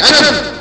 action